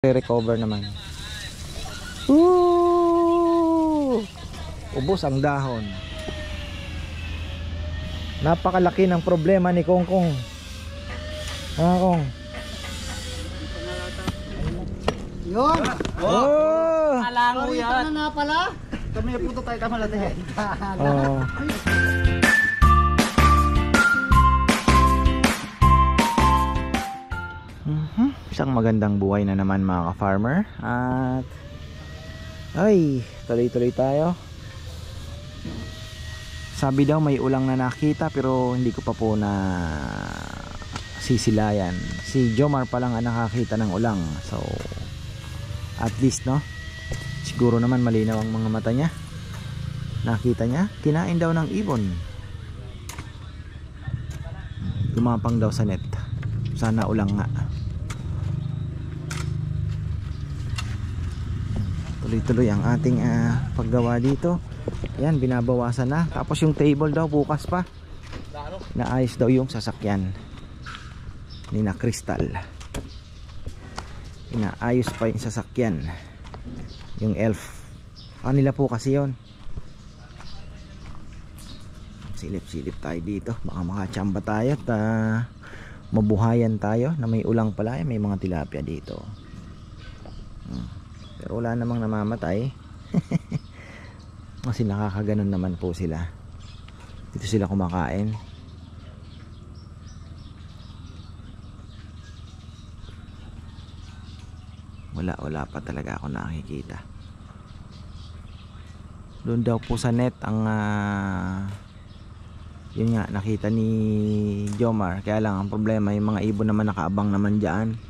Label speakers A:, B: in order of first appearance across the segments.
A: Re-recover naman. Woo! Ubos ang dahon. Napakalaki ng problema ni Kong Kong. Ah, Kong.
B: Yun!
A: Oh!
C: Alango
B: Sorry
C: yan.
B: ka na na pala. Kami na punto tayo tama natin.
A: Oh. Isang magandang buhay na naman mga ka-farmer at ay, tuloy-tuloy tayo. Sabi daw may ulang na nakita pero hindi ko pa po na sisilayan. Si Jomar pa lang ang nakakita ng ulang. So at least no. Siguro naman malinaw ang mga mata niya. Nakita niya, kinain daw ng ibon. Tumapang daw sa net. Sana ulang nga. Tuloy-tuloy ang ating ah, paggawa dito. Yan, binabawasan na. Tapos yung table daw bukas pa. Naayos daw yung sasakyan. Ni na Crystal. Inaayos pa yung sasakyan. Yung elf. Kanila po kasi yon silip-silip tayo dito baka makachamba tayo at ah, mabuhayan tayo na may ulang pala may mga tilapia dito Hmm. Pero wala namang namamatay. Kasi nakakaganon naman po sila. Dito sila kumakain. Wala wala pa talaga ako nakikita. Doon daw po sa net ang ah, yun nga nakita ni Jomar. Kaya lang ang problema yung mga ibon naman nakaabang naman dyan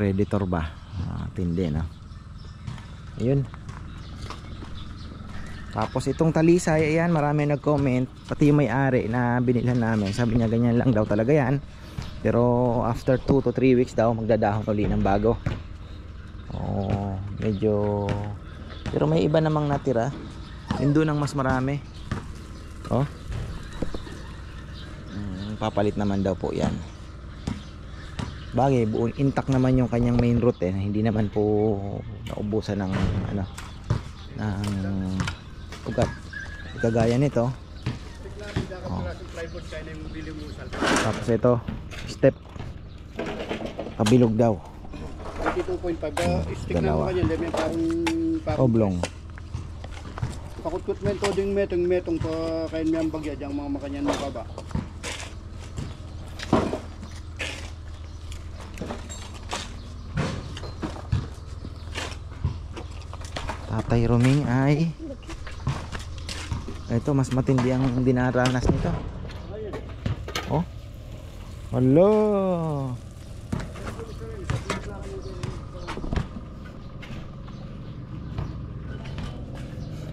A: predator ba? Ah, tindi no? Ayun. Tapos itong talisay ayan marami nag-comment pati yung may-ari na binilhan namin. Sabi niya ganyan lang daw talaga yan. Pero after 2 to 3 weeks daw magdadahon uli ng bago. Oh medyo pero may iba namang natira. Yun doon mas marami. Oh. Mm, papalit naman daw po 'yan. Bagay, buong intact naman yung kanyang main route eh. Hindi naman po naubusan ng ano ng ugat. Kagaya nito. Oh. Tapos ito, step kabilog daw.
B: 22.5 ba? Stick na
A: Dalawa.
B: mo kanyan. Dami parang... parang
A: Oblong.
B: Pakutkut men to ding metong metong pa kain miyang bagya diyang mga makanyan mo baba.
A: Tatay Roming ay ito mas matindi ang dinaranas nito. Oh. Hello.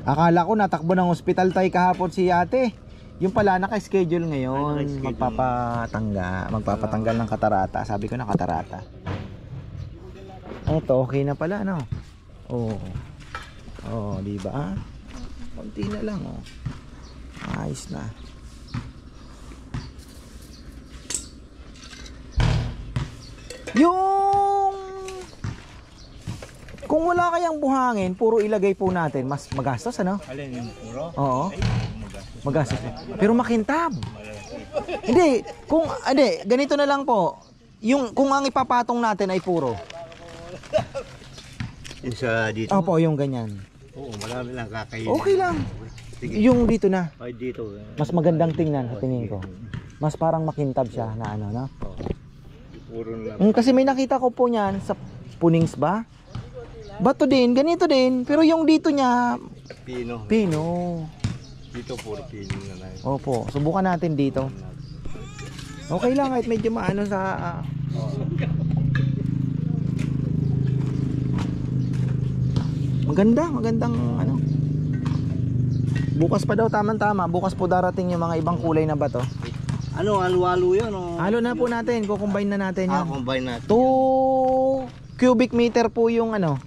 A: Akala ko natakbo ng ospital tayo kahapon si ate. Yung pala naka-schedule ngayon,
B: Ay, naka-schedule.
A: magpapatangga, magpapatanggal ng katarata. Sabi ko na katarata. Ito okay na pala no. Oh. Oh, di ba? Konti na lang oh. Ayos na. Yung kung wala kayang buhangin, puro ilagay po natin, mas magastos ano?
C: Alin yung puro?
A: Oo. Magastos. Pero makintab. hindi, kung hindi, ganito na lang po. Yung kung ang ipapatong natin ay puro.
C: Isa dito?
A: Opo, yung ganyan.
C: Oo, marami lang kakainin.
A: Okay lang.
C: Sige.
A: Yung dito na.
C: Ay, dito.
A: Mas magandang tingnan sa tingin ko. Mas parang makintab siya na ano, no?
C: Puro lang.
A: Mm, kasi may nakita ko po niyan sa punings ba? Bato din, ganito din. Pero yung dito niya,
C: Pino.
A: pino.
C: Dito puro pino na lang.
A: Opo, subukan natin dito. Okay lang kahit medyo maano sa... ah. Maganda, magandang ano. Bukas pa daw tamang-tama. Bukas po darating yung mga ibang kulay na bato.
C: Ano, halo-halo yun? O?
A: Halo na po natin, kukumbine na natin
C: Ah,
A: yan.
C: combine natin.
A: 2 cubic meter po yung ano,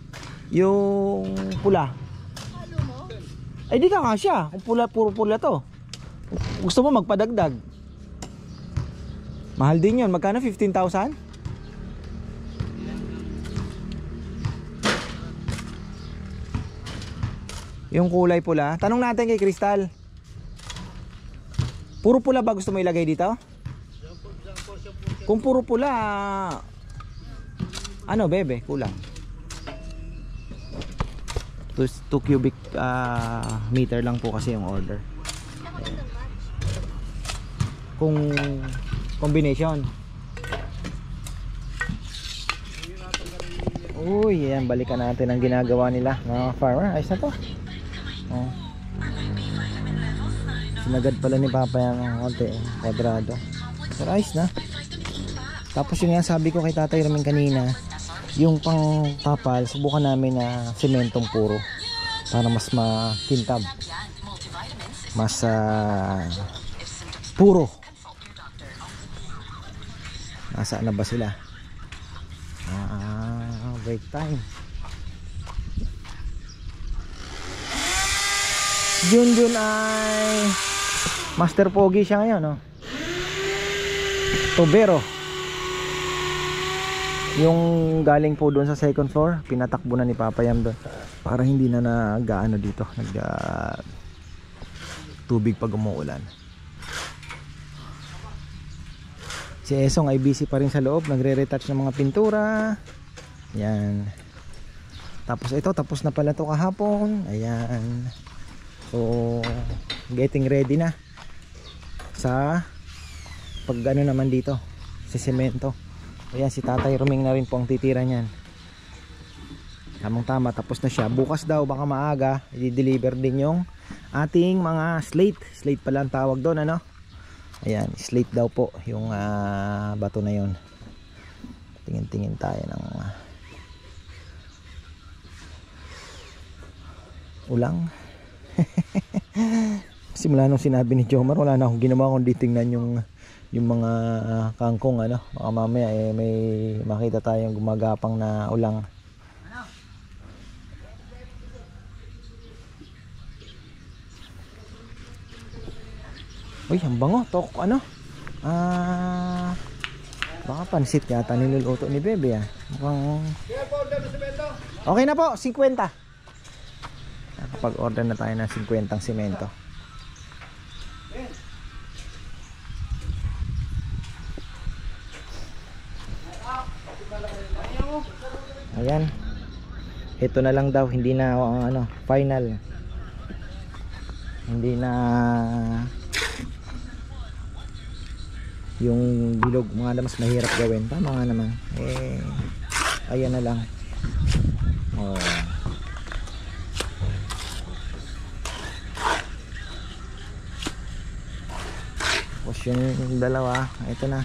A: yung pula. Ay di ka nga siya, kung pula puro pula to. Gusto mo magpadagdag? Mahal din yun, magkano 15,000? Yung kulay pula. Tanong natin kay Crystal. Puro pula ba gusto mo ilagay dito? Kung puro pula, ano bebe, kulang. 2 cubic ah, meter lang po kasi yung order. Kung combination. Uy, yan balikan natin ang ginagawa nila mga farmer. Ayos na to. Oh. Sinagad pala ni Papa yung konti, eh, kwadrado. Pero ayos na. Tapos yun nga sabi ko kay Tatay Ramin kanina, yung pang tapal, subukan namin na sementong puro para mas makintab. Mas ah, puro. Nasaan na ba sila? Ah, break time. Junjun ay Master Pogi siya ngayon, no? Tobero. Yung galing po doon sa second floor, pinatakbo na ni Papa Yam doon para hindi na nag-ano dito, nag ah, tubig pag umuulan. Si Esong ay busy pa rin sa loob, nagre-retouch ng mga pintura. Yan. Tapos ito, tapos na pala to kahapon. Ayan. So, getting ready na sa pag ano naman dito, sa semento. Ayan, si Tatay Ruming na rin po ang titira niyan. Tamang tama, tapos na siya. Bukas daw, baka maaga, i-deliver din yung ating mga slate. Slate pala ang tawag doon, ano? Ayan, slate daw po yung ah, bato na yon. Tingin-tingin tayo ng ah, ulang. Simula nung sinabi ni Jomar, wala na akong ginawa kundi tingnan yung yung mga ah, kangkong ano. Baka mamaya eh, may makita tayong gumagapang na ulang. Uy, ang bango. Tok, ano? Ah, baka pansit yata niluluto ni Bebe ah. Mukhang... Okay na po, 50. Nakapag-order na tayo ng 50 ang simento. Ayan. Ito na lang daw, hindi na uh, ano, final. Hindi na yung bilog mga mas mahirap gawin tama nga naman eh ayan na lang oh yung dalawa ito na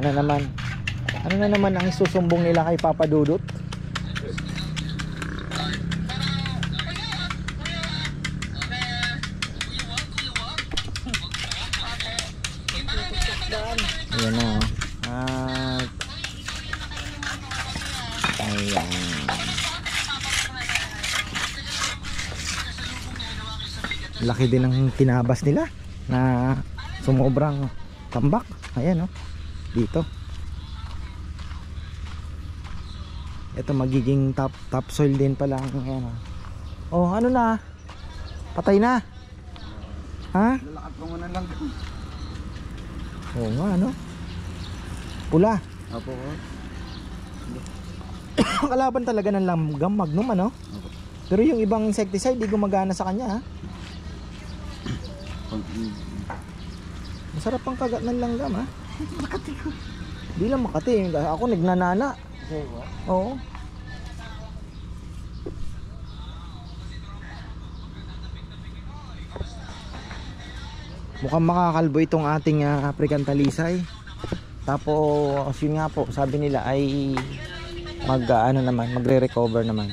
A: Ayan na naman. Ano na naman ang isusumbong nila kay Papa Dudut? Ayan na oh. At Ayan. Laki din ng tinabas nila na sumobrang tambak. Ayan oh dito. Ito magiging top, top soil din pala ang ano. oh ano na? Patay na? Ha?
B: Lalakad ko muna lang.
A: oo nga ano? Pula.
B: Apo ko.
A: kalaban talaga ng langgam magnum ano? Pero yung ibang insecticide di gumagana sa kanya ha? Masarap ang kagat ng langgam ha di lang makati ako nagnanana oo mukhang makakalbo itong ating ah, African talisay Tapos yun nga po, sabi nila ay mag ah, ano naman, magre-recover naman.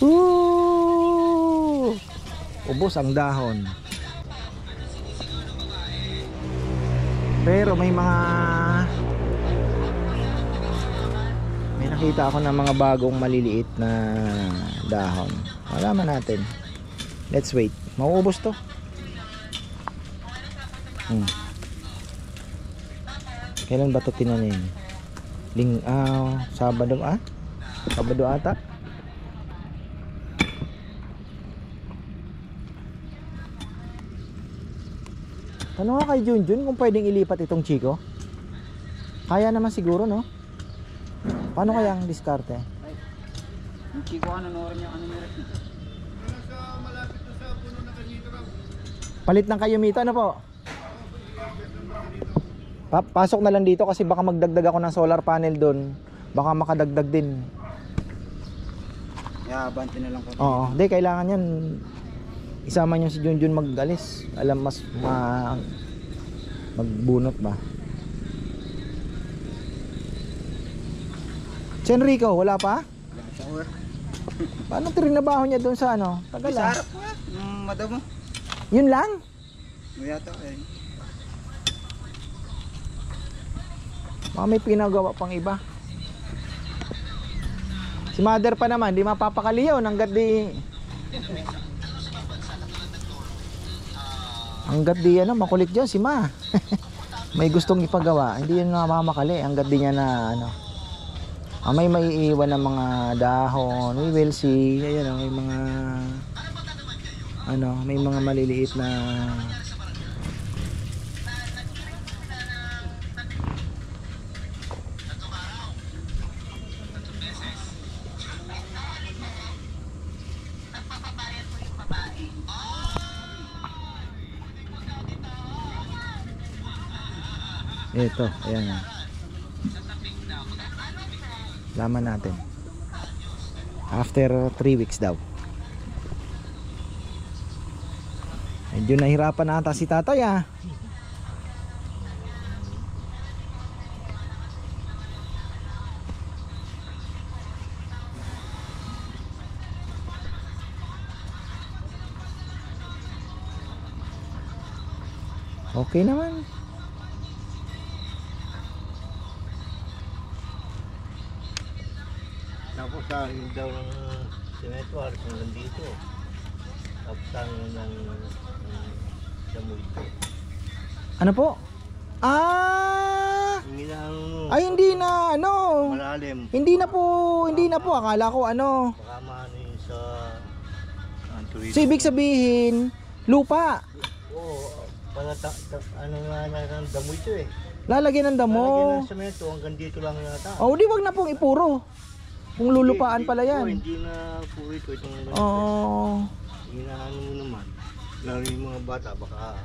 A: Woo! Ubos ang dahon. Pero may mga may nakita ako ng mga bagong maliliit na dahon. Malaman natin. Let's wait. Mauubos to. Hmm. Kailan ba ito tinanim? Ling, ah, Sabado ah? Sabado ata? Tanong nga kay Junjun kung pwedeng ilipat itong Chico. Kaya naman siguro, no? Paano kaya ang diskarte?
B: Yung chiko ano nanorin niya ano meron.
A: Palit ng kayumita, ano po? Pa pasok na lang dito kasi baka magdagdag ako ng solar panel doon. Baka makadagdag din.
B: Yabanti na lang ko.
A: Oo, hindi kailangan yan. Isama niyo si Junjun magalis. Alam mas ma magbunot ba? Si Enrico, wala pa? Paano trinabaho niya doon sa ano? Tagal
B: Sa
A: ah.
B: harap ko madam mo.
A: Yun lang?
B: Yata eh.
A: Baka may pinagawa pang iba. Si mother pa naman, di mapapakaliyaw hanggat di... Hanggat di ano, makulit dyan si ma. may gustong ipagawa, hindi yun namamakali. Hanggat di niya na ano. Ah, may maiiwan ng mga dahon. We will see. Ayan, oh, may mga ano, may mga maliliit na Ito, ayan. Laman natin. After 3 weeks daw. Medyo nahirapan ata si tatay ah. Okay naman.
C: Akin daw ng semento, halos hanggang dito. Tapos sa akin ng, ng damoy ko.
A: Ano po? Ah!
C: Ang
A: Ay hindi na ano.
C: malalim.
A: Hindi na po, hindi na po akala ko ano.
C: Baka maano yun sa ang tuwid.
A: So ibig sabihin, lupa.
C: Oo, para ta, ta, ano nga na ng damoy ito eh.
A: Lalagyan ng
C: Lalagyan
A: damo.
C: ng semento hanggang dito lang yata.
A: Oh, di wag na pong ipuro. Kung lulupaan
C: Hindi-
A: pala
C: oo,
A: yan.
C: Hindi na puro ito itong ganito.
A: Oh.
C: Inaano mo naman. Lalo yung mga bata baka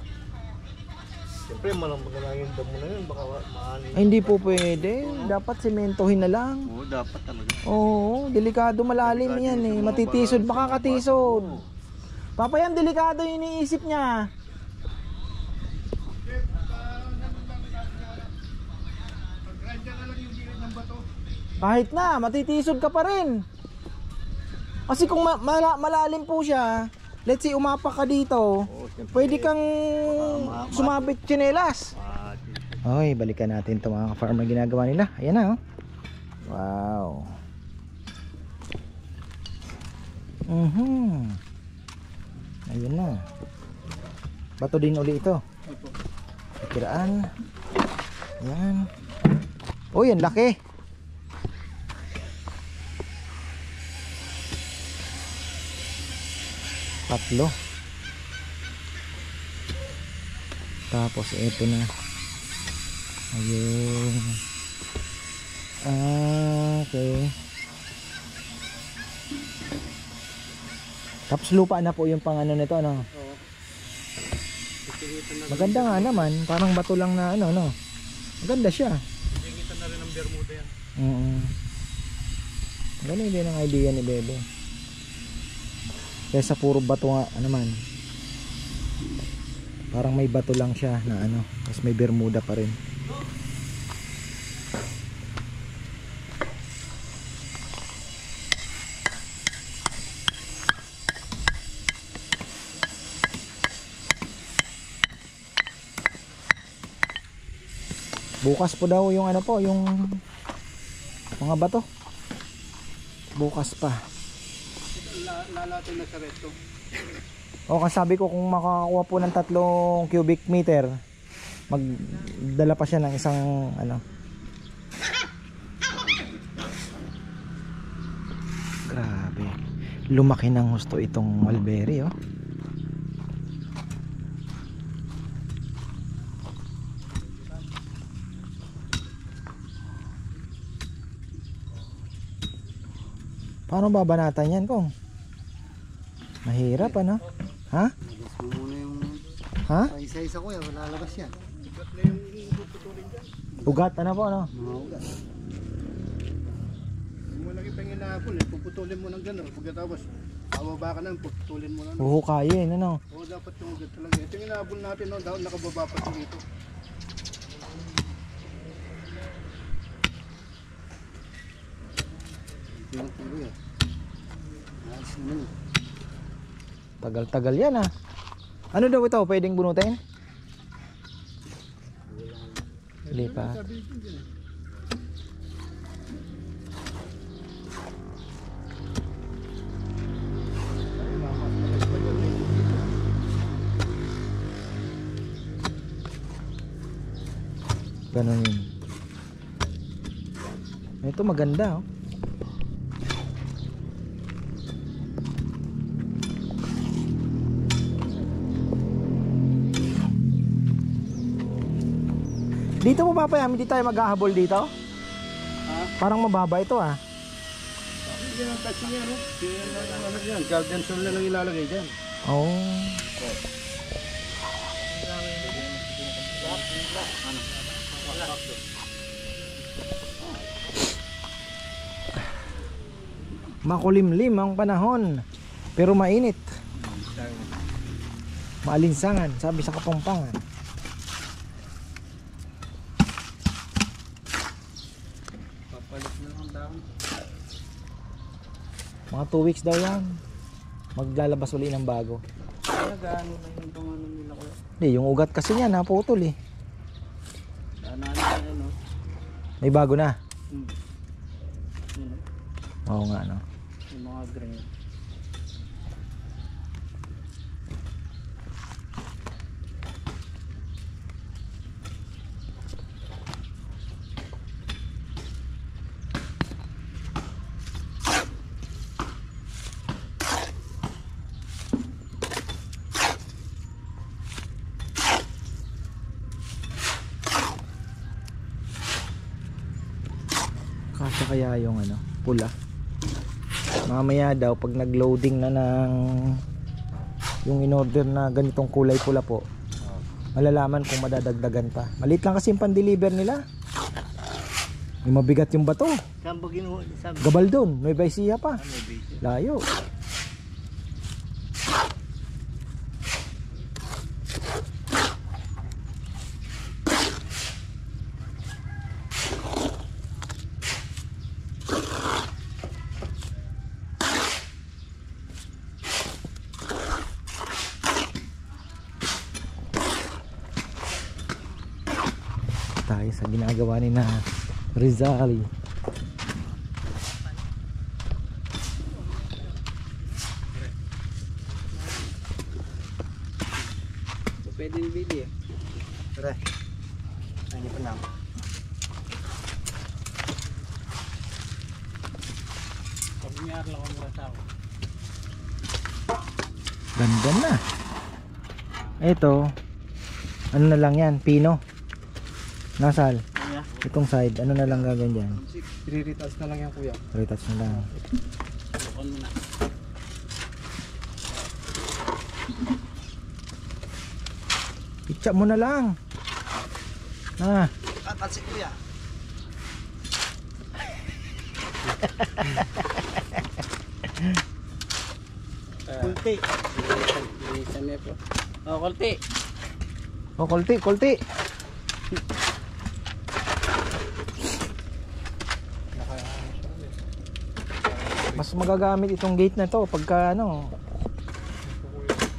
C: Siyempre malang maganda yung damo na yun baka maano
A: Ay, hindi po pwede. Dapat sementohin na lang.
C: Oo, dapat talaga.
A: Oo, delikado malalim yan eh. Matitisod, makakatisod.
C: Oo.
A: Papa yan, delikado yung iniisip niya. Kahit na, matitisod ka pa rin. Kasi kung ma- mala- malalim po siya, let's say umapak ka dito,
C: Oo, siyempre.
A: pwede kang
C: ma- ma-
A: sumabit tsinelas. Okay, balikan natin itong mga farmer ginagawa nila. Ayan na oh. Wow. Mhm. Ayun na. Bato din uli ito. Kiraan. Yan. Oh, yan laki. Tatlo. Tapos ito na. Ayun. Ah, okay. Tapos lupa na po yung pang ano nito, ano? Maganda nga naman, parang bato lang na ano, no? Maganda siya.
B: Kita na rin ang Bermuda yan.
A: Oo. Galing din ang idea ni Bebe kesa puro bato nga ano man. Parang may bato lang siya na ano mas may bermuda pa rin. Bukas po daw yung ano po yung mga bato. Bukas pa.
B: Lalatin na sa resto.
A: O kasi sabi ko kung makakuha po ng tatlong cubic meter, magdala pa siya ng isang ano. Grabe. Lumaki ng husto itong mulberry oh. Paano babanatan yan kung? Mahirap ano? Ha?
B: Alis mo muna yung
A: Ha?
B: isa-isa ko yan. Malalabas yan.
A: Ugat ano po ano?
B: Mga ugat. Yung malaki pa yung inaapon eh. Puputulin mo ng gano'n. Pagkatapos, bababa ka na, puputulin mo na.
A: Huhukayin ano?
B: Oo, dapat yung ugat talaga. Ito yung inaabol natin no, daw nakababa pa ito dito. Ito yung tuloy ah. Ayos naman eh.
A: Tagal-tagal yan ah. Ano daw ito? Pwedeng bunutin? Hindi pa. Ganun yun. Ito maganda oh. Dito mo papaya, hindi tayo maghahabol dito?
B: Ha?
A: Parang mababa ito ah.
B: Hindi ang touch niya, no? Yan ang ano dyan. Garden soil na lang ilalagay dyan.
A: Oh. Makulimlim ang panahon pero mainit. Maalinsangan, sabi sa Kapampangan.
B: Papalit na lang ang dahon.
A: Mga 2 weeks daw yan. Maglalabas uli ng bago.
B: Kaya gaano na yung pangalan nila ko.
A: Hindi, yung ugat kasi niya naputol eh.
B: Sana ano na yun, no?
A: May bago na.
B: Hmm. Hmm.
A: Oo nga no.
B: Yung mga green.
A: Kasya kaya yung ano, pula. Mamaya daw pag nag-loading na ng yung in-order na ganitong kulay pula po. Malalaman kung madadagdagan pa. Maliit lang kasi yung pan-deliver nila. May mabigat yung bato.
C: Sabi
A: Gabaldon, may Ecija pa.
C: busy.
A: Layo. Ginagawa ni na Rizal
B: Pwede eh. Tara. Pa lang ang mga tao.
A: Ganda na. Ito, ano na lang yan, pino. Nasal. Itong side, ano na lang gagawin dyan?
B: Riritas na lang yan kuya.
A: Retouch na lang.
B: Bukon mo na.
A: Itcha mo na lang. Ah,
B: Tatansi kuya. Kulti. Po. Oh, kulti.
A: oh, kulti, kulti. Mas magagamit itong gate na to pagka ano.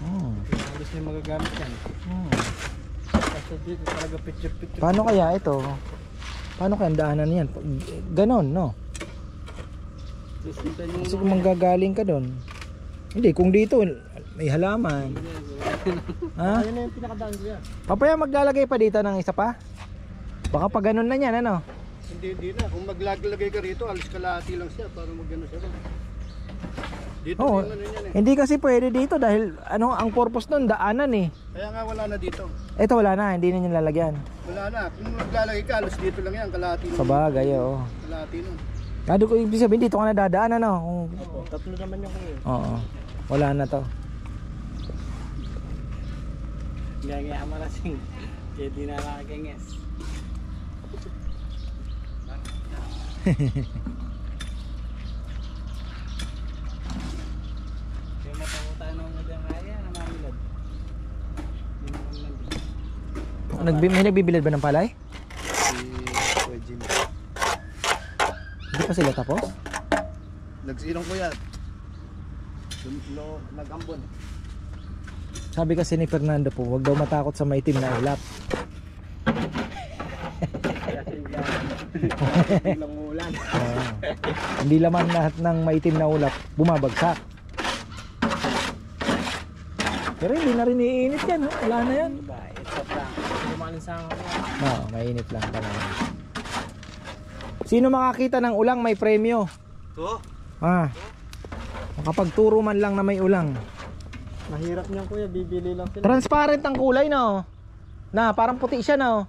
A: Hmm.
B: Halos niya magagamit yan.
A: Hmm.
B: Kasi dito talaga picture-picture.
A: Paano kaya ito? Paano kaya ang daanan yan? Ganon, no? Kasi kung manggagaling ka doon. Hindi, kung dito may halaman. ha?
B: Ayun na yung pinakadaan ko yan.
A: Papaya maglalagay pa dito ng isa pa? Baka pa ganun na yan, ano?
B: Hindi, hindi na. Kung maglalagay ka rito, alis kalahati lang siya para magano siya. Dito ano yan eh.
A: Hindi kasi pwede dito dahil ano ang purpose nun daanan eh.
B: Kaya nga wala na dito.
A: Ito wala na, hindi na niya lalagyan.
B: Wala na. Kung maglalagay ka, alis dito lang yan. Kalahati
A: Sa bagay, oo.
B: Kalahati nun.
A: Kado ko ibig sabihin dito ka na dadaan ano. Kung,
B: Tatlo naman yung kuya.
A: oo. Wala na to.
B: Gaya mo na sing. Kaya di na nakakenges. Kaya matamuta nung madang kaya na mamilad. Hindi naman nandun.
A: Nagbi may nagbibilad ba ng palay?
B: Si Kuya Jim.
A: Hindi pa sila tapos?
B: Nagsinong ko yan. No, nag-ambon.
A: Sabi kasi ni Fernando po, wag daw matakot sa maitim na ulap.
B: Ilang ulan.
A: Oo. hindi laman lahat ng maitim na ulap bumabagsak. Pero hindi na rin iinit yan, oh. wala na yan.
B: Diba? Lumanin sa ako.
A: Oo, mainit lang pala. Sino makakita ng ulang may premyo?
B: To?
A: Ah. Makapagturo man lang na may ulang.
B: Mahirap niyan kuya, bibili lang sila.
A: Transparent ang kulay no. Na, parang puti siya no.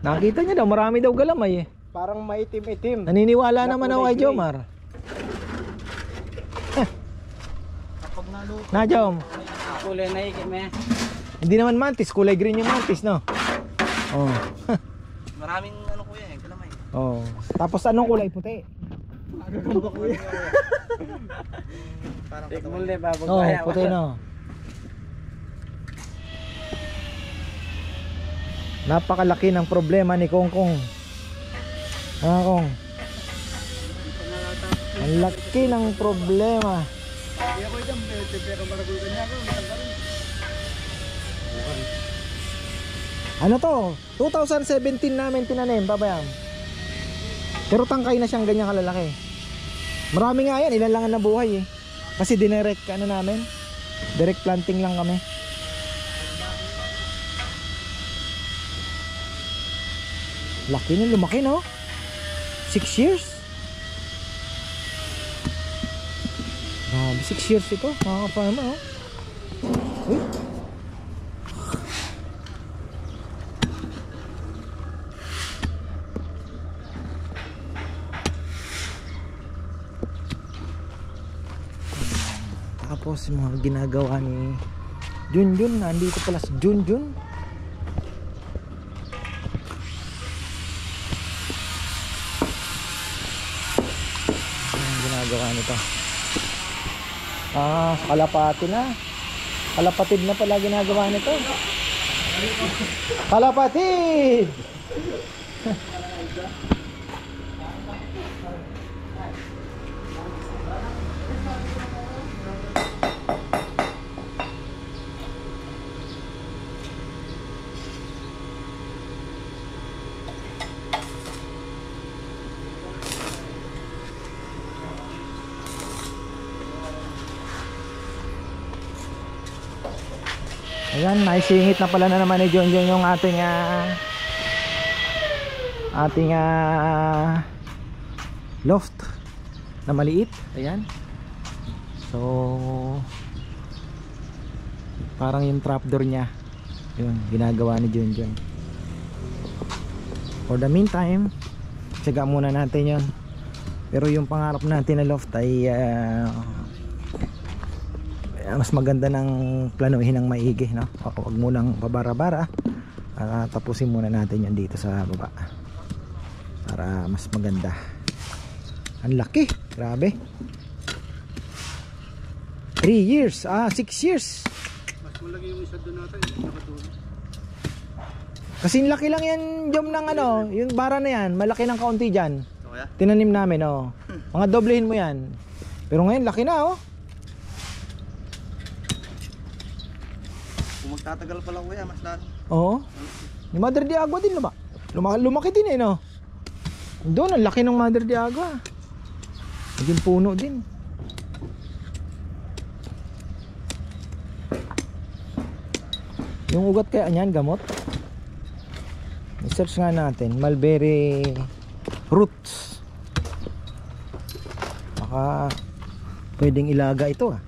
A: Nakita niya daw, marami daw galamay eh.
B: Parang maitim-itim.
A: Naniniwala
B: Na
A: naman ako kay. Jomar.
B: Kapag naluto,
A: Na Jom,
B: kulay na ikim eh.
A: hindi naman mantis, kulay green yung mantis no. Oh.
B: Maraming ano kuya eh, kalamay.
A: oh. Tapos anong kulay puti?
B: Ano ba kuya? Parang Tikmul na babag
A: Oh, puti no. Napakalaki ng problema ni Kong Kong. Ah, Kong. Ang laki ng problema.
B: Kaya ko dyan, pero maragulan niya ako, matanggal rin.
A: Ano to? 2017 namin tinanim, babayam. Pero tangkay na siyang ganyan kalalaki. Marami nga yan, ilan lang ang nabuhay eh. Kasi dinirect ano namin. Direct planting lang kami. Laki na lumaki no? 6 years? Grabe, 6 years ito. Farmer oh. Uy. Tapos yung mga ginagawa ni Junjun, nandito pala si Junjun. Ano yung ginagawa nito? Ah, kalapati na. Kalapatid na pala ginagawa nito. Kalapatid! Ayan, naisingit na pala na naman ni John John yung ating ah, ating ah, loft na maliit. Ayan. So parang yung trapdoor niya. Yun, ginagawa ni John John. For the meantime, tsaga muna natin yon. Pero yung pangarap natin na loft ay eh, mas maganda ng planuhin ng maigi no? Huwag munang pabara-bara Ah, tapusin muna natin yan dito sa baba. Para mas maganda. Ang laki. Grabe. 3 years. Ah 6 years.
B: Mas malaki yung isa doon natin, nakatulog.
A: kasing laki lang yan jom ng ano yung bara na yan malaki ng kaunti dyan.
B: Kaya?
A: tinanim namin oh. Mga doblehin mo yan. Pero ngayon laki na oh
B: Kung magtatagal pala kuya, mas lalo.
A: Oo. Ni Mother de Agua din luma. Lumaki, lumaki din eh no. Doon ang laki ng Mother de Agua. Naging puno din. Yung ugat kaya niyan gamot. I-search nga natin mulberry roots. Baka pwedeng ilaga ito ah.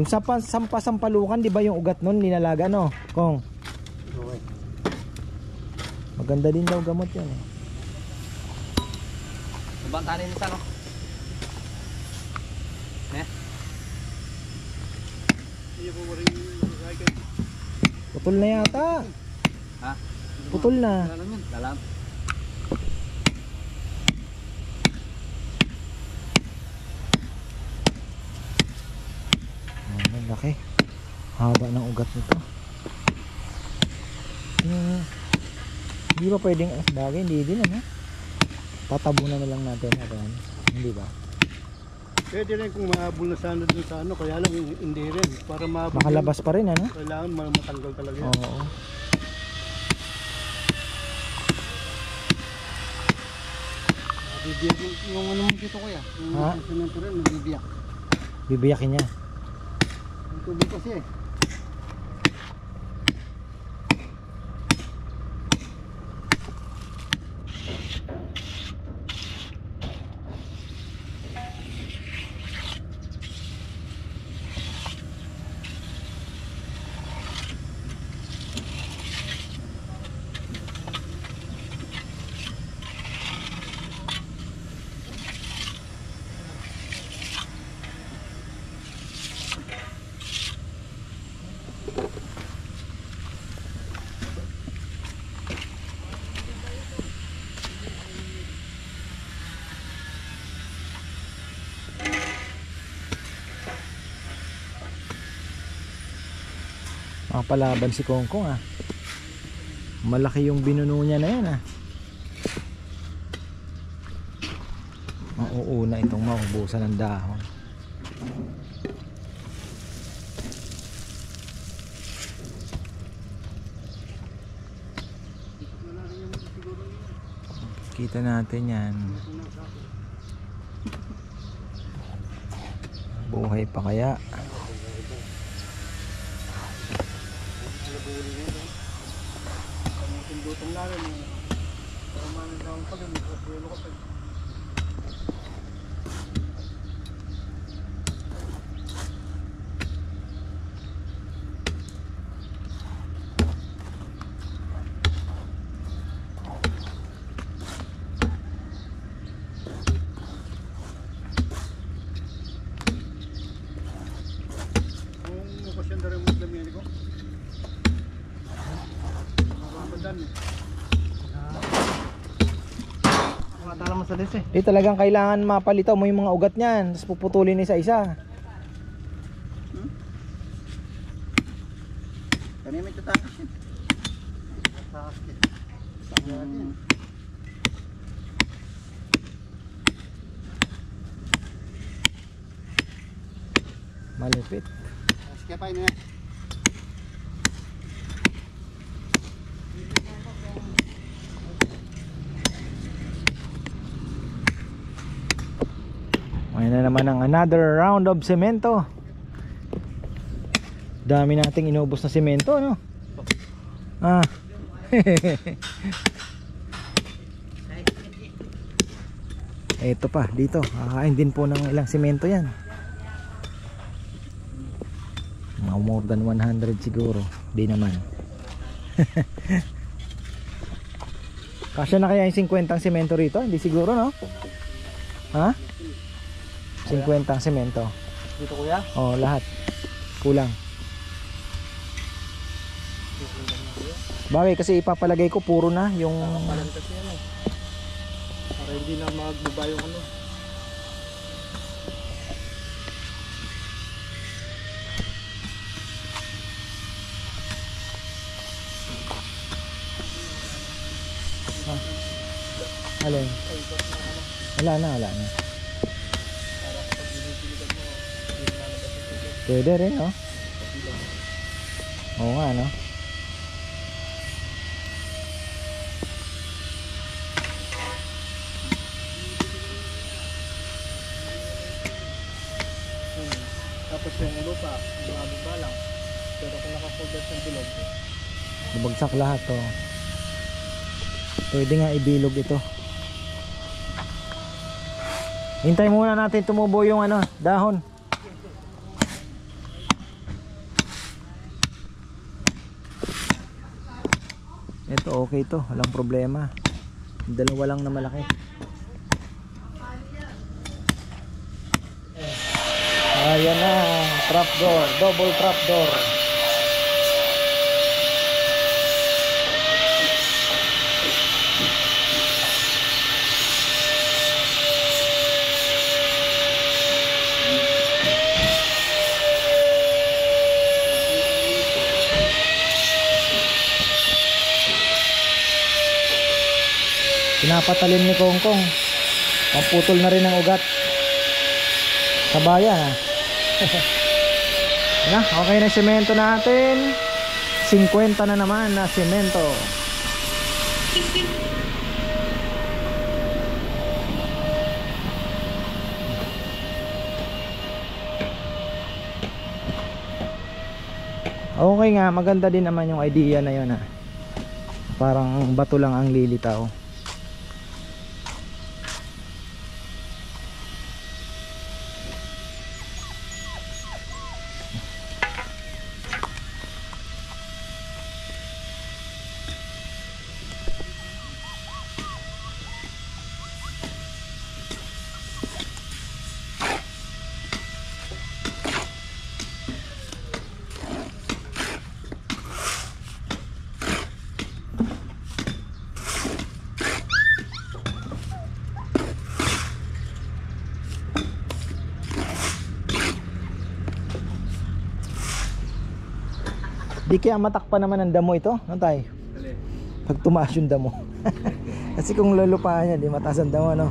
A: Yung sampa, sampa sampalukan, di ba yung ugat nun linalaga no? Kong. Maganda din daw gamot yan eh.
B: Ibang kanin nito, no? Rin
A: Putol na yata.
B: Ha?
A: Putol na.
B: Lalam yun. Lalam.
A: Laki. Haba ng ugat nito. Hmm. Hindi ba pwedeng bagay? Hindi din ano? Tatabunan na lang natin natin. Hindi ba?
C: Pwede rin kung mahabol na sana dun sa ano, kaya lang hindi rin. Para mahabol
A: Makalabas pa rin ano?
C: Kailangan ma- matanggal talaga yan.
A: Oo.
B: Bibiyak yung, ano mo dito kuya. Yung
A: Ha?
B: semento rin, nabibiyak.
A: Bibiyakin niya.
B: Tubig kasi eh.
A: Makapalaban si Kongkong ah. Malaki yung binuno niya na yan ah. Mauuna itong maubusan ng dahon. Kita natin yan. Buhay pa kaya?
B: Pindutan namin eh. Para manang pag may kasulo ko pag
C: Kung mukasyan na rin mo sa ko. Mababadan eh.
B: Matala eh.
A: Eh talagang kailangan mapalitaw mo yung mga ugat niyan, tapos puputulin isa-isa.
B: Kami may tatakas yun. Tatakas yun. Hmm.
A: Malupit.
B: Sige pa yun eh.
A: Ang another round of semento. Dami nating inubos na semento, no? Ah. Ito pa, dito. Kakain din po ng ilang semento yan. Mga more than 100 siguro. Di naman. Kasya na kaya yung 50 ang semento rito? Hindi siguro, no? Ha? 50 ang semento.
B: Dito kuya.
A: Oh, lahat. Kulang. Bagay kasi ipapalagay ko puro na yung
B: kasi yan eh. Para hindi na magbaba yung ano.
A: Alin?
B: Na ano.
A: Wala na, wala na.
B: Para kapag binibiligan mo, hindi lalabas yung tubig.
A: Pwede rin, no?
B: Kabilang.
A: Oo nga, no?
B: Hmm. Tapos yung lupa, bumababa lang. Pero kung nakakuldas ng bilog,
A: Bumagsak lahat, to. Pwede nga ibilog ito. Hintay muna natin tumubo yung ano, dahon. Ito okay to, walang problema. Dalawa lang na malaki. Ayan na, trapdoor, double trapdoor. Pinapatalin ni Kongkong. Pamputol na rin ang ugat. Sa bayan ah. na, okay na semento natin. 50 na naman na semento. Okay nga, maganda din naman yung idea na yun ah. Parang bato lang ang lilitaw. Di kaya matakpan naman ng damo ito, no tay? Pag tumaas yung damo. Kasi kung lulupahan niya, di mataas ang damo, no?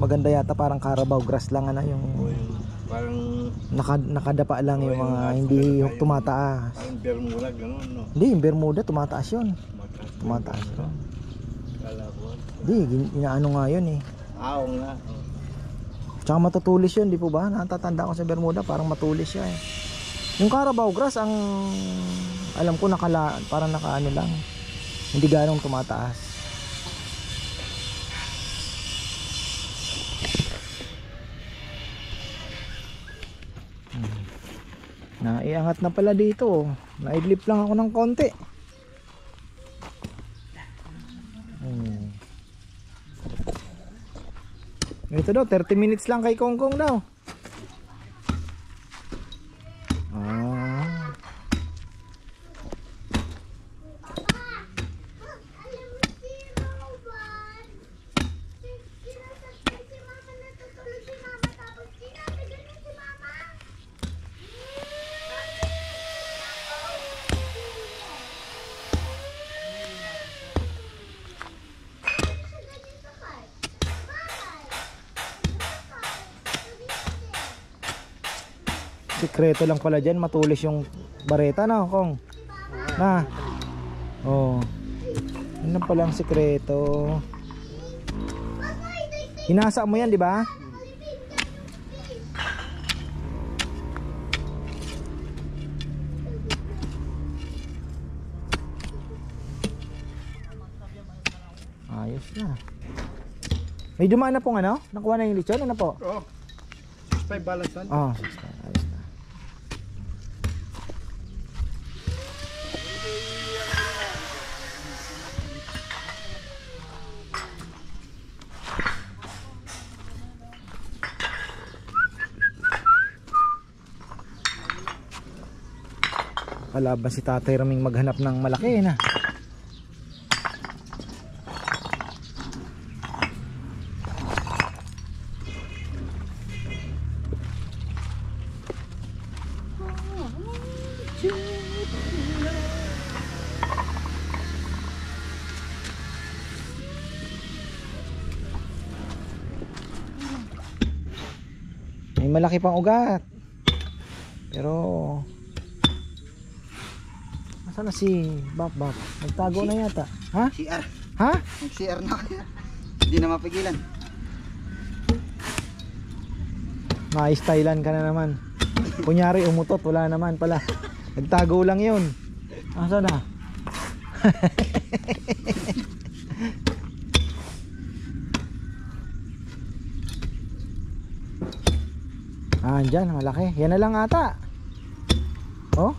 A: Maganda yata parang Carabao grass lang ano yung
C: Parang,
A: naka, nakadapa lang yung mga hindi tumataas.
C: parang Bermuda, gano'n, no?
A: Hindi, yung Bermuda tumataas yun.
C: Mataas.
A: Tumataas yun. Hindi, inaano nga yun eh.
C: Ah, oo nga.
A: Tsaka matutulis yun, di po ba? Natatanda ko sa Bermuda, parang matulis siya eh. Yung Carabao grass, ang alam ko nakala, parang nakaano lang. Hindi ganong tumataas. Hmm. Naiangat na pala dito. Naidlip lang ako ng konti. Hmm. Ito daw, 30 minutes lang kay Kongkong daw. sikreto lang pala dyan matulis yung bareta na kong? Na? Oh. Yun lang palang sikreto hinasa mo yan di ba? Ayos na. May dumaan na pong ano? Nakuha na yung lechon? Ano po?
B: Oh 5 balance 1
A: oh 6 kalaban si tatay raming maghanap ng malaki eh, na May malaki pang ugat. Pero Nasaan na si Bap Bap? Nagtago na yata. Ha?
D: CR.
A: Ha?
D: Mag-CR na kaya. Hindi na mapigilan.
A: Ma-stylean ka na naman. Kunyari umutot, wala naman pala. Nagtago lang yun. Asa na? ah, andyan, malaki. Yan na lang ata. Oh?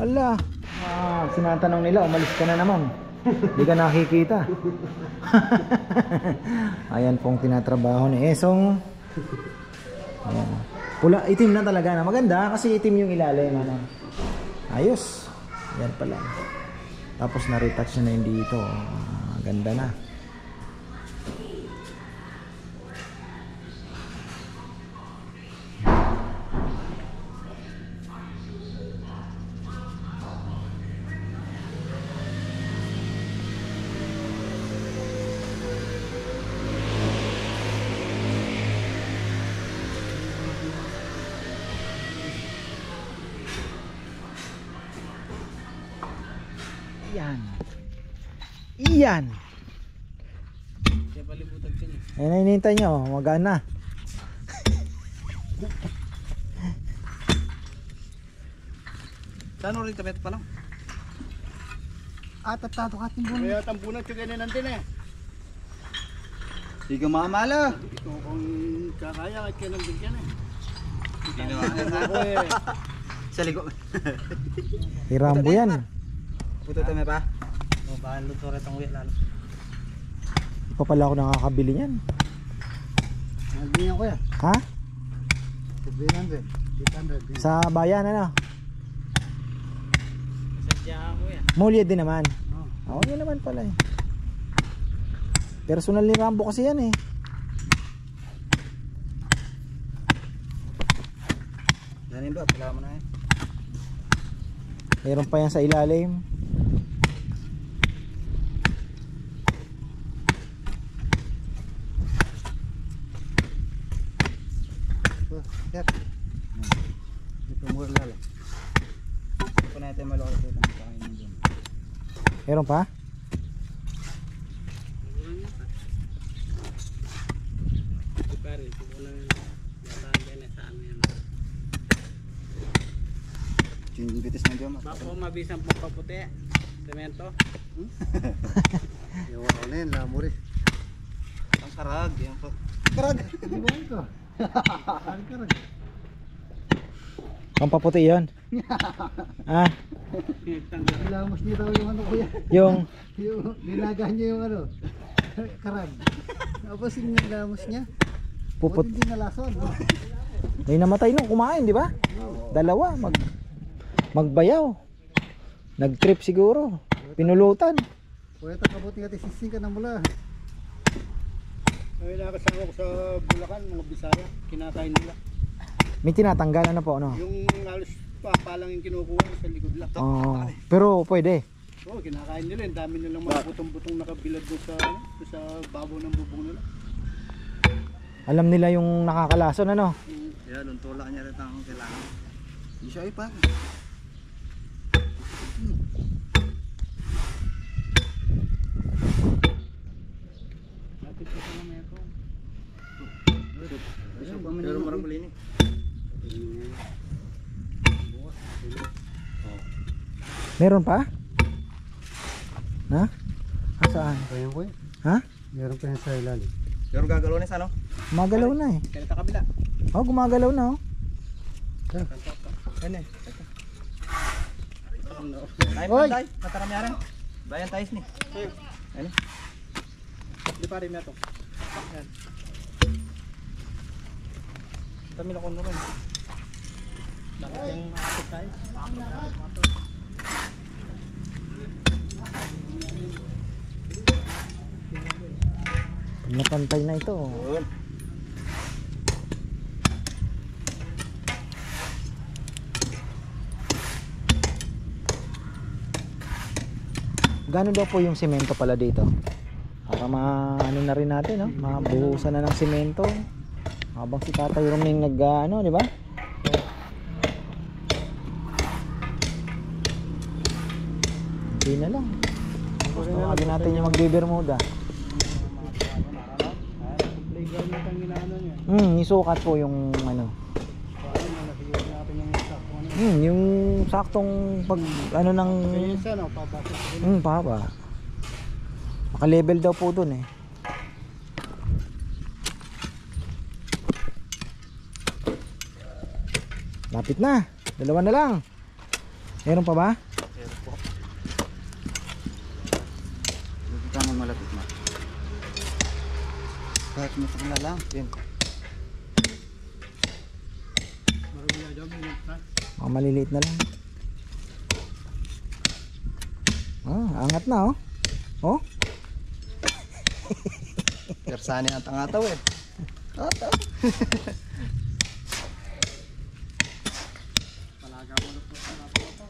A: Hala. Sinatanong nila, umalis ka na naman. Hindi ka nakikita. Ayan pong tinatrabaho ni Esong. Ayan. Pula, itim na talaga na. Maganda kasi itim yung ilalim. Ano. Ayos. Ayan pala. Tapos na-retouch na yun dito. Ah, ganda na. Iyan.
D: Kaya palibutag siya niya.
A: Ayan na hinihintay nyo. Magana.
D: Saan rin kami pa lang? Ah, tatado ka timbunan.
E: Kaya tambunan siya ganyan nandun eh.
D: Ka mamala.
E: Ito kung kakaya kahit kaya nandun yan eh.
D: Hindi na
E: Ako eh.
D: Sa ligo.
A: Hirambo yan.
D: Puto tame pa? Baka luto rin itong wheel lalo.
A: Di pa pala ako nakakabili niyan.
D: Nandun yan kuya.
A: Ha?
D: 300. 800.
A: Sa bayan ano?
D: Sadya ako yan.
A: Mulyad din naman.
D: Oh.
A: Oo, yun naman pala eh. Personal ni Rambo kasi yan eh.
D: Yan ba? Pala mo na eh.
A: Meron pa yan sa ilalim.
D: Sir. Ito mo lalo. Ito na ito malaki ito ng kain din.
A: Meron pa?
D: Yung bitis ng diyan.
F: Bako mabisang pagpaputi. Semento.
D: Yung ako na yun, lamuri. Ang karag, yung pa. Karag! Di ba ito?
A: Pampaputi yun. ah,
D: Ilamos niyo daw yung ano kuya.
A: yung
D: Yung nilaga niya yung ano. Karag. Tapos yung nilamos niya.
A: puput.
D: Buti hindi nalason.
A: May namatay nung kumain, di ba? Dalawa, mag magbayaw. Nag-trip siguro. Pinulutan.
D: Kuya kabuti natin sising ka na mula.
E: Ay, nakasama ko sa Bulacan, mga Bisaya. Kinakain nila.
A: May tinatanggal ano po, ano?
E: Yung halos papalang yung kinukuha sa likod lang.
A: Oo. pero pwede.
E: Oo, kinakain nila. Ang dami nilang mga butong-butong nakabilad doon sa, ano, doon sa babaw ng bubong nila.
A: Alam nila yung nakakalason, ano?
D: Kaya doon tulak niya rin ang kailangan. Hindi siya ipa.
F: Lapit ko ko.
D: Pero marang ni.
A: Meron pa? Na? Asaan?
D: Ayun kuya.
A: Ha?
D: Meron pa yan sa ilalim.
E: Pero gagalaw na sa ano?
A: Gumagalaw na eh.
F: Kaya sa kabila.
A: Oh, gumagalaw na oh.
E: Ano eh? Tayo tayo. Natarami aran. Bayan tayo ni. Ano?
F: Di pa rin ito.
E: Kami na kono ron.
F: Bakit yung makakit tayo?
A: Napantay na ito.
E: Yun.
A: Gano'n daw po yung semento pala dito? Para ma ano na rin natin, no? Mabuhusan na ng semento. Habang si Tatay Roming nag ano, di ba? Hindi na lang. Gusto lagi natin yung magbibermuda. Hmm, isukat po yung ano.
D: Natin.
A: Hmm, yung saktong pag ano ng. Hmm, papa. Naka-level daw po dun eh. Lapit na. Dalawa na lang. Meron pa ba?
B: Dito mo malapit na. Kahit mo sa lang. Yan.
D: Na?
A: Mga maliliit na lang. Ah, angat na oh. Oh,
B: Persani ang tangataw eh. Tataw.
D: Palaga mo na po sa napo ito.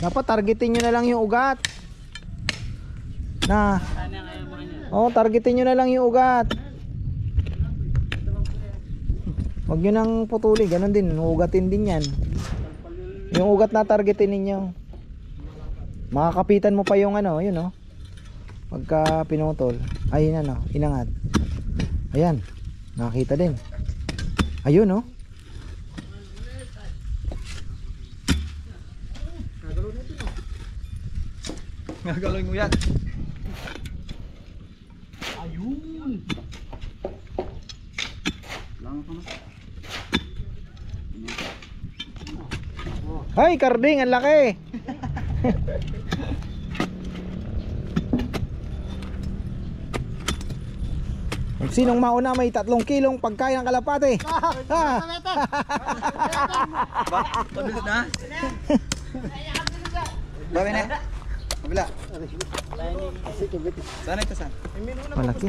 A: dapat targetin nyo na lang yung ugat. Na. Oh, targetin nyo na lang yung ugat. Huwag nyo nang putuli, ganun din, ugatin din yan. Yung ugat na targetin ninyo. Makakapitan mo pa yung ano, yun oh. Pagka pinutol. Ayun ano, inangat. Ayan, nakakita din. Ayun oh.
B: Gagalawin mo yan.
D: Ayun!
B: Lang ko na.
A: Ay, karding, ang laki. Sinong mauna may tatlong kilong pagkain ng kalapate? Ha?
B: Ba? Pabilis na? Bawi na. Kabila. Sana ito saan?
A: Malaki.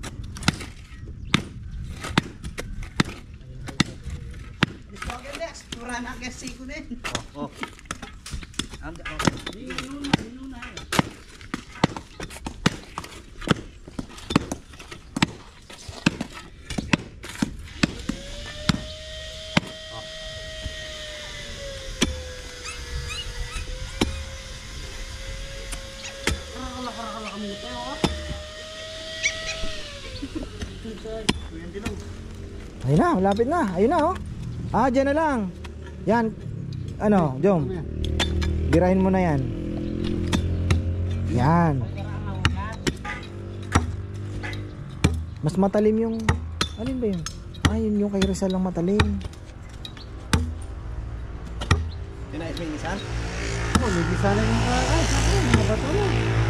A: Ayun na, malapit na. Ayun na oh. Ah, dyan na lang. Yan. Ano, Jom. Girahin mo na yan. Yan. Mas matalim yung... Alin ba yun? Ah, yun yung kay Rizal lang matalim.
B: Tinais mo yung?
D: Oh, hindi sana yung ay, sabi, mga bato na.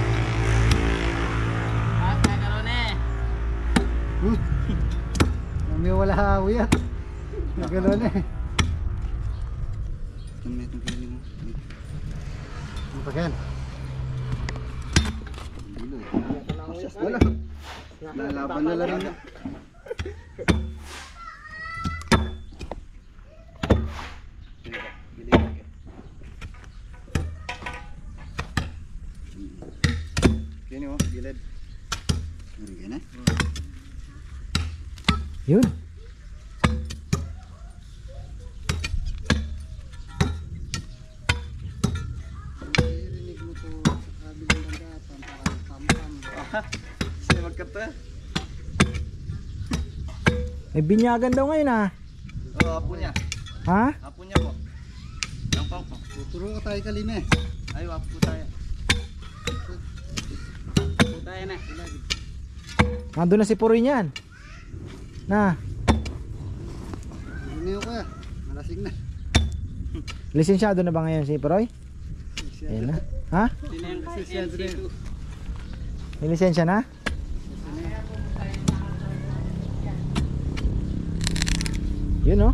B: Gagalaw na eh. Sino magkata?
A: May binyagan daw ngayon ah.
B: Oo, apo niya.
A: Ha?
B: Apo niya po. Ang pang po. Tuturo ka tayo kalina eh. Ay, apo tayo.
D: Tayo na.
A: Nandun na si Puroy niyan. Na,
B: Ano yun kuya? Malasig na.
A: lisensyado na ba ngayon si Puroy? Ayun na. Ha?
D: Yung NC2?
A: May lisensya na? Yun oh.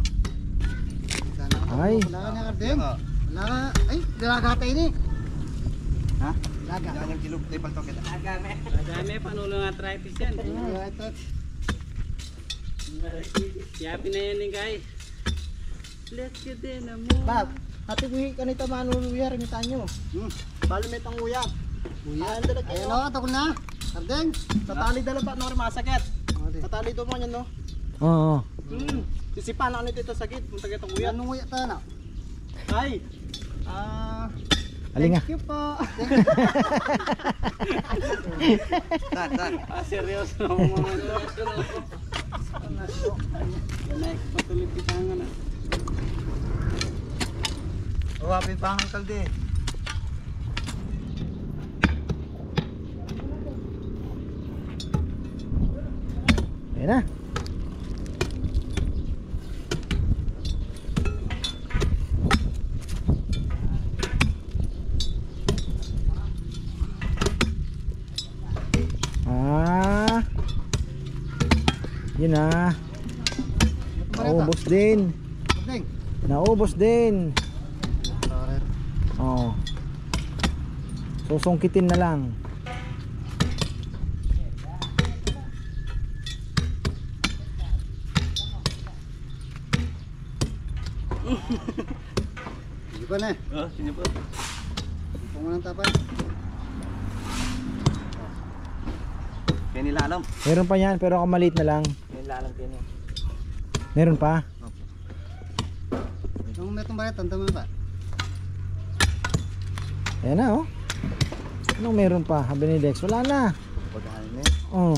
A: Ay.
D: Wala ka na kardeng. Wala ka. Ay, dalaga tayo ni.
B: Ha?
D: Laga.
B: Yung kilog tayo palto kita.
F: Dami panulo nga tripis yan. Yapi na yan kay. Let's get in a move.
A: Bab, hati buhi ka nito manuluyar, imitan nyo.
D: Hmm.
A: Balo may tang uyap. Uyap.
D: Ayan o, ito ko na. Kardeng.
A: Tatali dala ba nor masakit. Tatali do mo yan no. Oo.
F: Hmm.
A: Sisipan ako nito sakit, punta kitong uyap.
D: Yan ang uya tayo na.
A: Ay. Ah,
B: Alinga.
A: thank you po.
B: Tan, tan.
F: Ah, seryoso na mo mga ito. Naik patuloy pitangan na.
B: Uwapin pa ang kalde.
A: Ayan na. Ah. Yun na. Naubos din. Naubos din. Oh. Susungkitin na lang.
D: Hindi pa na.
C: Oh, sino po?
D: Ito mo ng tapay.
B: Kaya nila alam.
A: Meron pa yan pero kamalit na lang.
B: Kaya nila alam kaya
A: Meron pa.
D: Itong may itong barat, tanda mo ba?
A: Ayan na oh. Anong meron pa? Sabi ni Dex, wala na.
B: Pagkain na
A: Oh.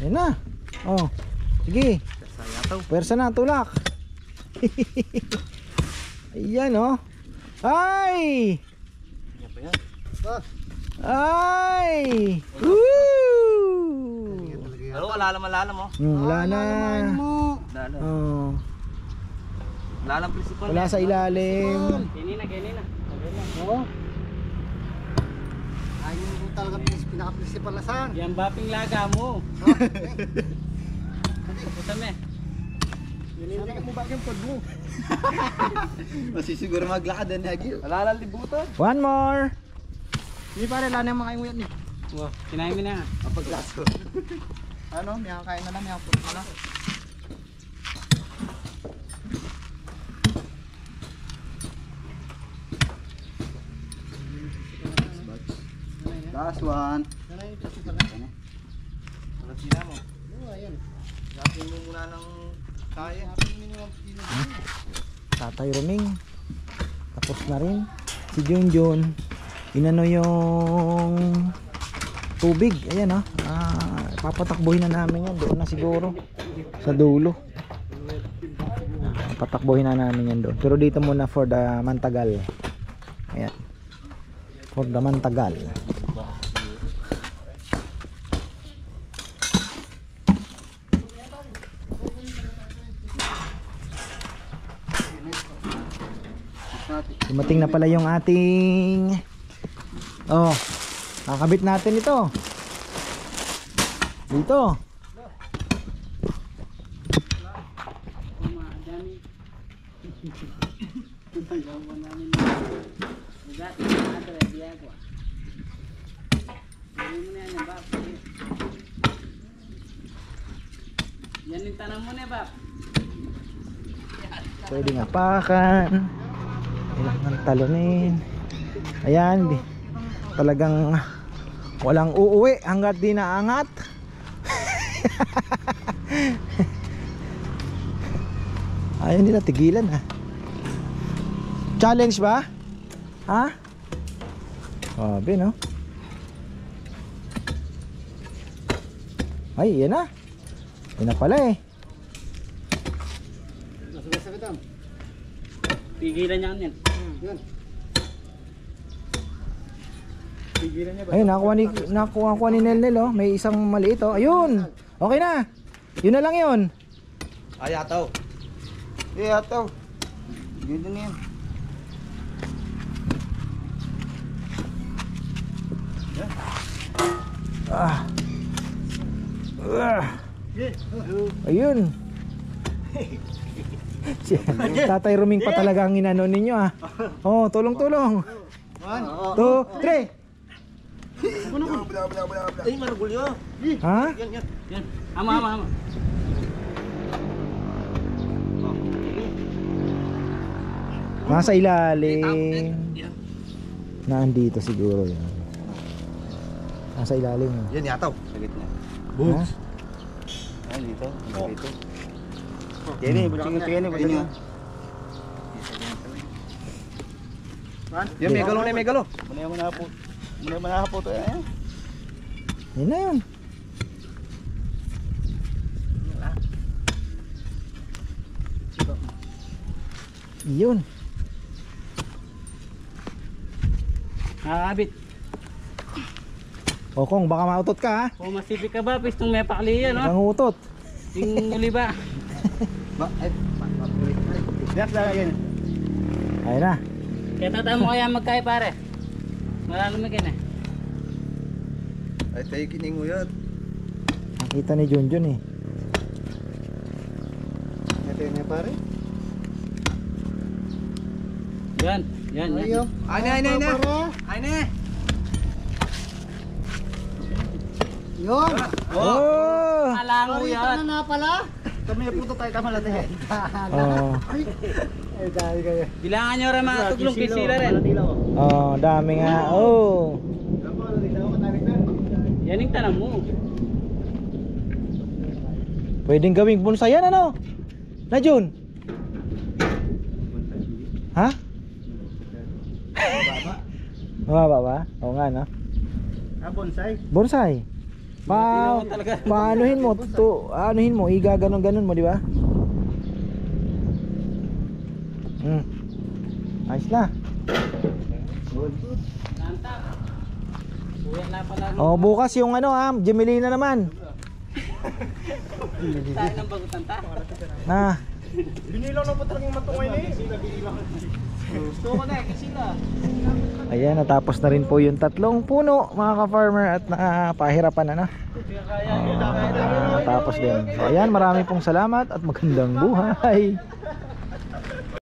A: Ayan na. Oh. Sige. Pwersa na, tulak. Ayan oh. Ay!
D: Ah,
A: Ay! Woo!
D: yan.
B: Ano, alalam, alalam mo.
A: Hmm, wala na.
B: Alalam.
A: Oh.
B: Principal.
A: Wala sa ilalim.
F: Kini na, kini na.
A: Oo.
D: Ayun talaga pinaka-principal na saan.
F: Yan baping laga mo.
D: Oh, eh.
A: Hindi mo ba yung pod mo?
B: Masisiguro maglakad din hagi. Alalam libutan.
A: One more. Hindi pare, lana yung mga inguyat ni.
F: Wow, kinain mo na.
B: Mapaglaso.
A: Ano, may kakain na lang, may kapot na lang.
B: Last one.
D: Sana yung principal na.
B: Wala sila mo.
D: Oo, ayan.
B: Lapin mo muna ng
A: Tatay Roming. Tapos na rin. Si Junjun. Inano yung tubig. Ayan oh. Ah, papatakbuhin na namin yan. Doon na siguro. Sa dulo. Ah, Patakbuhin na namin yan doon. Pero dito muna for the mantagal. Ayan. For the mantagal. Dumating na pala yung ating Oh, kakabit natin ito. Dito.
F: Yan, yung tanong mo na, Bap.
A: Pwedeng apakan. Kailangan talunin. Ayan. Talagang walang uuwi hanggat di naangat. Ayaw nila tigilan ha. Challenge ba? Ha? Sabi no? Ay, yan na. Yan na pala eh.
D: Nasabit-sabit ang.
F: Pigilan niya yan.
D: Yan.
A: Ayun, nakuha ni, nakuha, nakuha ni Nelnel oh. May isang maliit oh. Ayun. Okay na. Yun na lang yun.
B: Ay, ataw. Eh, ataw. Ganda na yan.
A: Ah. Ah. Ayun. Tatay Ruming pa talaga ang inano ninyo ah. Oh, tulong tulong.
B: One.
A: Two, three.
C: Ay, marugulyo.
A: Ha?
C: Yan, yan.
F: Yan. Ama, ama, ama.
A: Nasa ilalim. Nandito siguro yan. Nasa ilalim.
C: Yan, yataw. Sa gitna.
A: Ha?
C: Ay, dito. Dito.
B: Kini, bulang ka. Kini, bulang ka.
C: Yan, may galo na, may galo. Muna mo na po. Muna mo na po to. Yan.
A: Yun na yun. Yun.
F: Nakakabit.
A: O Kong, baka mautot ka ha.
F: O masipik ka ba? Pistong may pakli yan, no?
A: Ang utot.
F: Yung uli ba?
B: Ay, Yan, yan, yan.
A: Ayun na.
F: Kaya tata mo kaya magkay pare. Mo eh.
C: Ay, tayo kining mo yan.
A: Nakita ni Junjun eh.
B: Ito yun yan, pare.
F: Yan, yan, yan.
B: Ayo.
C: Ay, na, ay, na, ay, na. Ay, na.
B: Yun.
A: Oh!
F: Alango yan.
B: na pala. Kami na puto tayo tama natin.
A: Oh,
B: Ay, dahil kayo.
F: Bilangan nyo rin mga tuglong kisila rin.
A: oh, dami nga. Oh.
F: Yan yung tanam mo.
A: Pwedeng gawing bonsai yan ano? Na Jun? Ha? Mababa ba? Oo nga no.
B: Ah, bonsai.
A: Bonsai. Pa paanuhin mo, to, anuhin mo, iga ganon ganon mo, di ba? Hmm. Ayos na.
F: Pala.
A: Oh, bukas yung ano ah, Gemelina naman.
F: Tayo ng bagot nanta.
A: Na.
B: Binilaw na po talagang matungay na eh.
F: Gusto ko na, kisila.
A: Ayan, natapos na rin po yung tatlong puno mga ka-farmer at napahirapan na na.
F: Kaya.
A: Ah, natapos din. So ayan, marami pong salamat at magandang buhay.